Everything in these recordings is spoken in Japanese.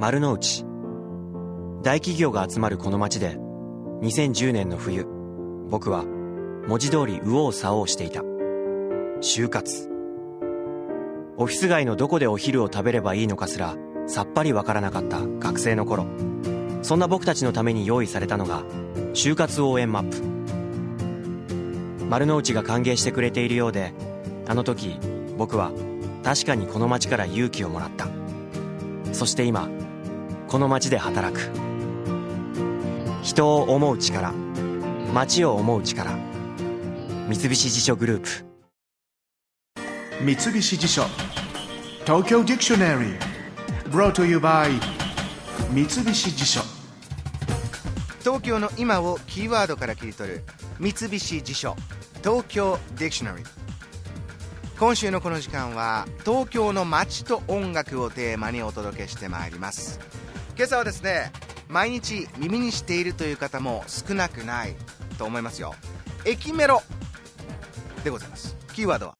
丸の内。大企業が集まるこの街で2010年の冬僕は文字通り右往左往していた。就活。オフィス街のどこでお昼を食べればいいのかすらさっぱりわからなかった学生の頃。そんな僕たちのために用意されたのが就活応援マップ。丸の内が歓迎してくれているようであの時僕は確かにこの街から勇気をもらった。そして今この街で働く。人を思う力。街を思う力。三菱地所グループ。三菱地所。Tokyo Dictionary brought to you by 三菱地所。東京の今をキーワードから切り取る。三菱地所。東京ディクショナリー今週のこの時間は東京の街と音楽をテーマにお届けしてまいります今朝はですね毎日耳にしているという方も少なくないと思いますよ。駅メロでございます。キーワードは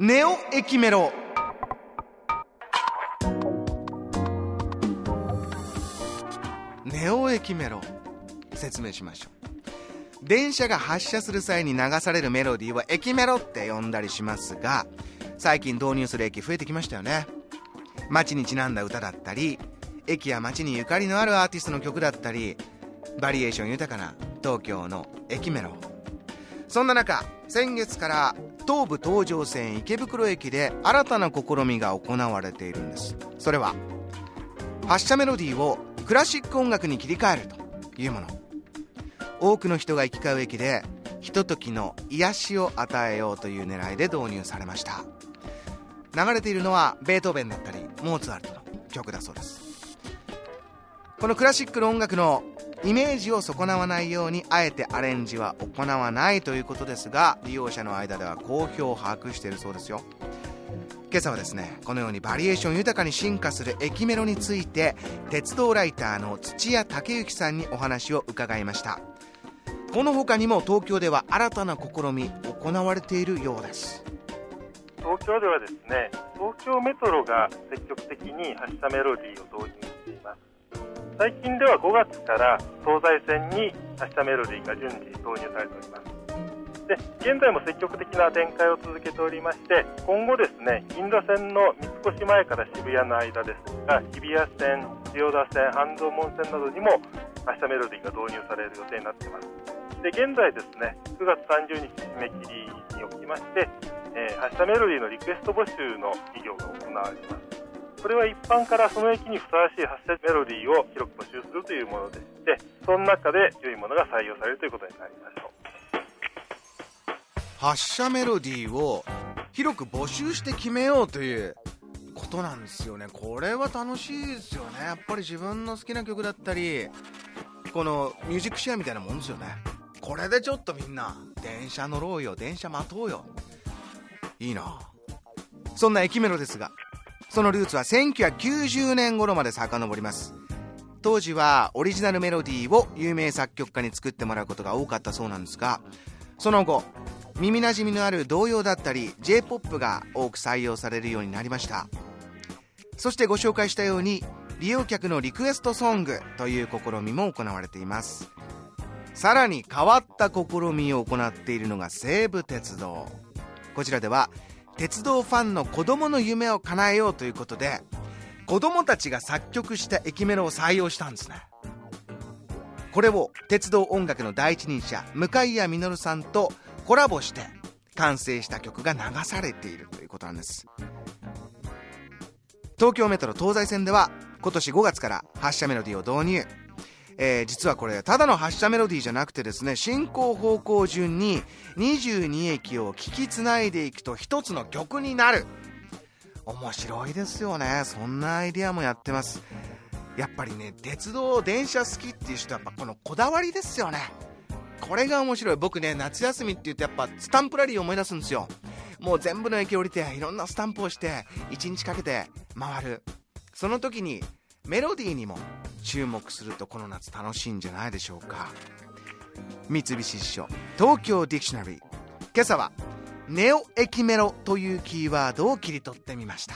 ネオ駅メロ。ネオ駅メロ。説明しましょう。電車が発車する際に流されるメロディーは駅メロって呼んだりしますが最近導入する駅増えてきましたよね。街にちなんだ歌だったり駅や街にゆかりのあるアーティストの曲だったりバリエーション豊かな東京の駅メロ。そんな中先月から東武東上線池袋駅で新たな試みが行われているんです。それは発車メロディーをクラシック音楽に切り替えるというもの。多くの人が行き交う駅でひとときの癒しを与えようという狙いで導入されました。流れているのはベートーベンだったりモーツァルトの曲だそうです。このクラシックの音楽のイメージを損なわないようにあえてアレンジは行わないということですが利用者の間では好評を把握しているそうですよ。今朝はですねこのようにバリエーション豊かに進化する駅メロについて鉄道ライターの土屋武之さんにお話を伺いました。この他にも東京では新たな試み行われているようです。東京ではですね東京メトロが積極的に発車メロディーを導入しています。最近では5月から東西線に発車メロディーが順次導入されております。で現在も積極的な展開を続けておりまして今後ですね銀座線の三越前から渋谷の間ですとか日比谷線千代田線半蔵門線などにも発車メロディーが導入される予定になっています。で現在ですね9月30日締め切りにおきまして、えー、発車メロディーのリクエスト募集の企業が行われます。これは一般からその駅にふさわしい発車メロディーを広く募集するというものでしてその中で良いものが採用されるということになりましょう。発車メロディーを広く募集して決めようということなんですよね。これは楽しいですよね。やっぱり自分の好きな曲だったりこのミュージックシェアみたいなもんですよね。これでちょっとみんな電車乗ろうよ電車待とうよ。いいな。そんな駅メロですがそのルーツは1990年頃まで遡ります。当時はオリジナルメロディーを有名作曲家に作ってもらうことが多かったそうなんですがその後耳なじみのある童謡だったり J-POP が多く採用されるようになりました。そしてご紹介したように利用客のリクエストソングという試みも行われています。さらに変わった試みを行っているのが西武鉄道。こちらでは鉄道ファンの子供の夢を叶えようということで子供たちが作曲した駅メロを採用したんですね。これを鉄道音楽の第一人者向谷実さんとコラボして完成した曲が流されているということなんです。東京メトロ東西線では今年5月から発車メロディーを導入。えー、実はこれただの発車メロディーじゃなくてですね進行方向順に22駅を聞きつないでいくと一つの曲になる。面白いですよね。そんなアイデアもやってます。やっぱりね鉄道電車好きっていう人はやっぱこのこだわりですよね。これが面白い。僕ね夏休みって言うとやっぱスタンプラリーを思い出すんですよ。もう全部の駅降りていろんなスタンプをして1日かけて回る。その時にメロディーにも注目するとこの夏楽しいんじゃないでしょうか。三菱地所東京ディクショナリー今朝はネオエキメロというキーワードを切り取ってみました。